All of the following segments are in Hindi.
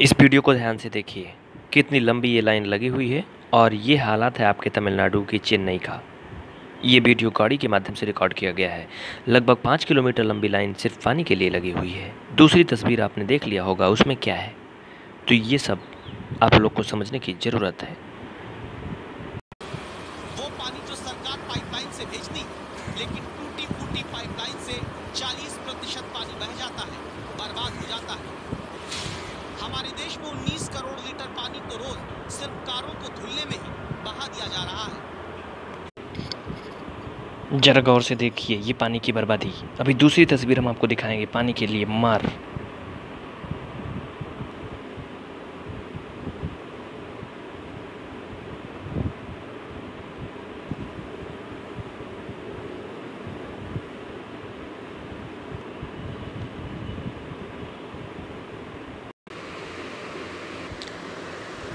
इस वीडियो को ध्यान से देखिए, कितनी लंबी ये लाइन लगी हुई है और ये हालात है आपके तमिलनाडु की चेन्नई का। ये वीडियो गाड़ी के माध्यम से रिकॉर्ड किया गया है। लगभग पाँच किलोमीटर लंबी लाइन सिर्फ़ पानी के लिए लगी हुई है। दूसरी तस्वीर आपने देख लिया होगा, उसमें क्या है? तो ये सब आप लोग को समझने की ज़रूरत है। वो पानी जो सरकार पाइपलाइन से भेजती, लेकिन टूटी फूटी पाइपलाइन से 40 प्रतिशत पानी बह जाता है, बर्बाद हो जाता है। हमारे देश में 19 करोड़ लीटर पानी को रोज सिर्फ़ कारों को धुलने में ही बहा दिया जा रहा है। जरा गौर से देखिए, ये पानी की बर्बादी। अभी दूसरी तस्वीर हम आपको दिखाएँगे, पानी के लिए मार।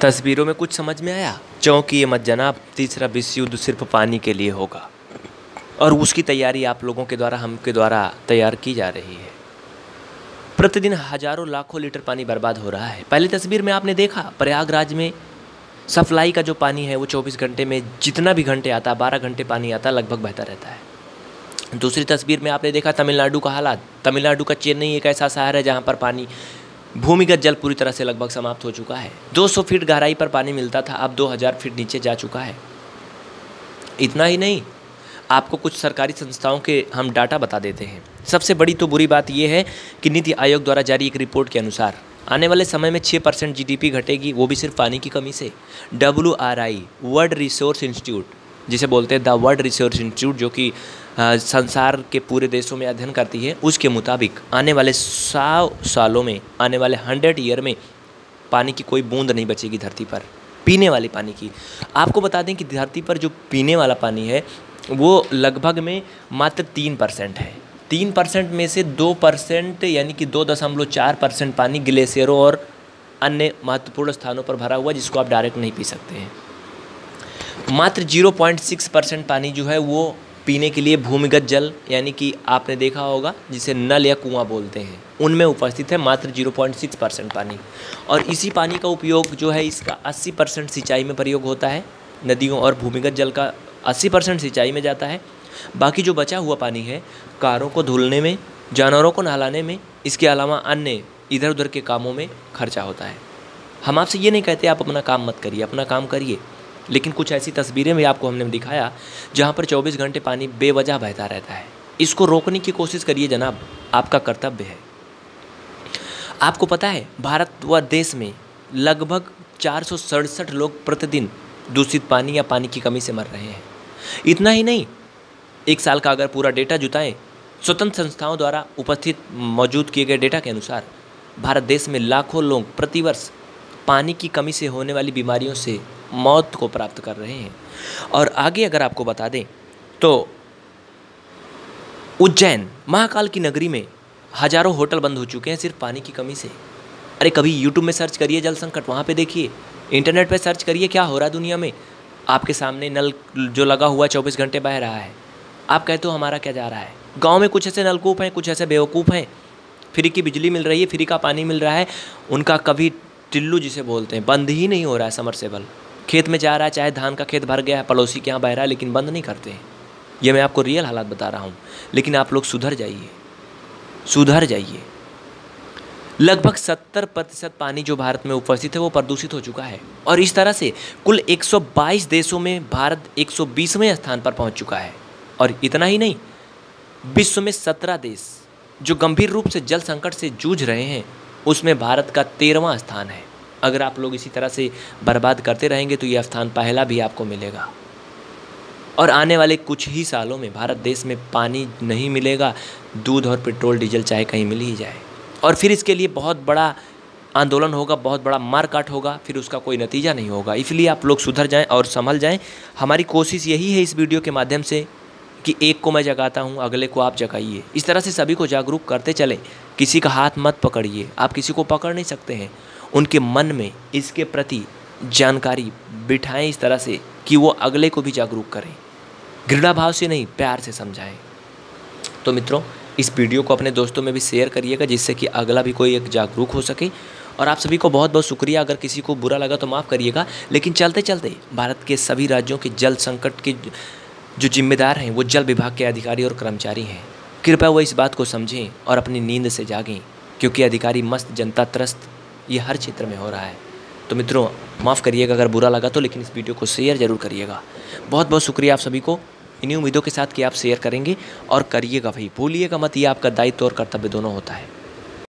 तस्वीरों में कुछ समझ में आया? चौंकिए मत जनाब तीसरा विश्व युद्ध सिर्फ़ पानी के लिए होगा। और उसकी तैयारी आप लोगों के द्वारा, हम के द्वारा तैयार की जा रही है। प्रतिदिन हज़ारों लाखों लीटर पानी बर्बाद हो रहा है। पहली तस्वीर में आपने देखा, प्रयागराज में सप्लाई का जो पानी है, वो 24 घंटे में जितना भी घंटे आता है बारह घंटे पानी आता, लगभग बहता रहता है। दूसरी तस्वीर में आपने देखा तमिलनाडु का हालात। तमिलनाडु का चेन्नई एक ऐसा शहर है जहाँ पर पानी भूमिगत जल पूरी तरह से लगभग समाप्त हो चुका है। 200 फीट गहराई पर पानी मिलता था, अब 2000 फीट नीचे जा चुका है। इतना ही नहीं, आपको कुछ सरकारी संस्थाओं के हम डाटा बता देते हैं। सबसे बड़ी तो बुरी बात यह है कि नीति आयोग द्वारा जारी एक रिपोर्ट के अनुसार, आने वाले समय में 6 परसेंट जी घटेगी, वो भी सिर्फ़ पानी की कमी से। W R I, world resource institute, जिसे बोलते हैं द वर्ल्ड रिसोर्स इंस्टीट्यूट, जो कि संसार के पूरे देशों में अध्ययन करती है, उसके मुताबिक आने वाले सौ सालों में, आने वाले हंड्रेड ईयर में पानी की कोई बूंद नहीं बचेगी धरती पर, पीने वाली पानी की। आपको बता दें कि धरती पर जो पीने वाला पानी है, वो लगभग में मात्र तीन परसेंट है। तीन परसेंट में से दो परसेंट, यानी कि दो दशमलव चार परसेंट पानी ग्लेशियरों और अन्य महत्वपूर्ण स्थानों पर भरा हुआ जिसको आप डायरेक्ट नहीं पी सकते हैं। मात्र ज़ीरो पॉइंट सिक्स परसेंट पानी जो है, वो पीने के लिए भूमिगत जल, यानी कि आपने देखा होगा, जिसे नल या कुआँ बोलते हैं, उनमें उपस्थित है मात्र ज़ीरो पॉइंट सिक्स परसेंट पानी। और इसी पानी का उपयोग जो है, इसका अस्सी परसेंट सिंचाई में प्रयोग होता है। नदियों और भूमिगत जल का अस्सी परसेंट सिंचाई में जाता है। बाकी जो बचा हुआ पानी है, कारों को धुलने में, जानवरों को नहलाने में, इसके अलावा अन्य इधर उधर के कामों में खर्चा होता है। हम आपसे ये नहीं कहते, आप अपना काम मत करिए, अपना काम करिए। लेकिन कुछ ऐसी तस्वीरें भी आपको हमने दिखाया, जहाँ पर 24 घंटे पानी बेवजह बहता रहता है। इसको रोकने की कोशिश करिए जनाब, आपका कर्तव्य है। आपको पता है, भारत व देश में लगभग चार सौ सड़सठ लोग प्रतिदिन दूषित पानी या पानी की कमी से मर रहे हैं। इतना ही नहीं, एक साल का अगर पूरा डेटा जुटाएँ, स्वतंत्र संस्थाओं द्वारा उपस्थित मौजूद किए गए डेटा के अनुसार, भारत देश में लाखों लोग प्रतिवर्ष पानी की कमी से होने वाली बीमारियों से मौत को प्राप्त कर रहे हैं। और आगे अगर आपको बता दें तो उज्जैन, महाकाल की नगरी में हज़ारों होटल बंद हो चुके हैं सिर्फ़ पानी की कमी से। अरे कभी यूट्यूब में सर्च करिए जल संकट, वहाँ पे देखिए। इंटरनेट पे सर्च करिए क्या हो रहा है दुनिया में। आपके सामने नल जो लगा हुआ चौबीस घंटे बह रहा है। आप कहते हो हमारा क्या जा रहा है? गाँव में कुछ ऐसे नलकूप हैं, कुछ ऐसे बेवकूफ़ हैं। फ्री की बिजली मिल रही है, फ्री का पानी मिल रहा है। उनका कभी टिल्लू जिसे बोलते हैं, बंद ही नहीं हो रहा है समरसेबल खेत में जा रहा है, चाहे धान का खेत भर गया है, पड़ोसी के यहाँ बह रहा है, लेकिन बंद नहीं करते हैं। ये मैं आपको रियल हालात बता रहा हूँ, लेकिन आप लोग सुधर जाइए। सुधर जाइए। लगभग सत्तर प्रतिशत पानी जो भारत में उपस्थित है, वो प्रदूषित हो चुका है। और इस तरह से कुल 122 देशों में भारत 120वें स्थान पर पहुँच चुका है। और इतना ही नहीं, विश्व में 17 देश जो गंभीर रूप से जल संकट से जूझ रहे हैं उसमें भारत का तेरहवां स्थान है। अगर आप लोग इसी तरह से बर्बाद करते रहेंगे तो यह स्थान पहला भी आपको मिलेगा। और आने वाले कुछ ही सालों में भारत देश में पानी नहीं मिलेगा, दूध और पेट्रोल, डीजल चाहे कहीं मिल ही जाए। और फिर इसके लिए बहुत बड़ा आंदोलन होगा, बहुत बड़ा मार काट होगा, फिर उसका कोई नतीजा नहीं होगा। इसलिए आप लोग सुधर जाएँ और संभल जाएँ। हमारी कोशिश यही है इस वीडियो के माध्यम से कि एक को मैं जगाता हूँ, अगले को आप जगाइए। इस तरह से सभी को जागरूक करते चलें। किसी का हाथ मत पकड़िए। आप किसी को पकड़ नहीं सकते हैं। उनके मन में इसके प्रति जानकारी बिठाएँ इस तरह से कि वो अगले को भी जागरूक करें। घृणा भाव से नहीं, प्यार से समझाएँ। तो मित्रों, इस वीडियो को अपने दोस्तों में भी शेयर करिएगा जिससे कि अगला भी कोई एक जागरूक हो सके। और आप सभी को बहुत बहुत शुक्रिया। अगर किसी को बुरा लगा तो माफ़ करिएगा। लेकिन चलते चलते भारत के सभी राज्यों के जल संकट के जो जिम्मेदार हैं, वो जल विभाग के अधिकारी और कर्मचारी हैं। कृपया वो इस बात को समझें और अपनी नींद से जागें, क्योंकि अधिकारी मस्त जनता त्रस्त ये हर क्षेत्र में हो रहा है। तो मित्रों, माफ़ करिएगा अगर बुरा लगा तो लेकिन इस वीडियो को शेयर ज़रूर करिएगा। बहुत बहुत शुक्रिया आप सभी को। इन्हीं उम्मीदों के साथ कि आप शेयर करेंगे और करिएगा भाई, भूलिएगा मत, ये आपका दायित्व और कर्तव्य दोनों होता है।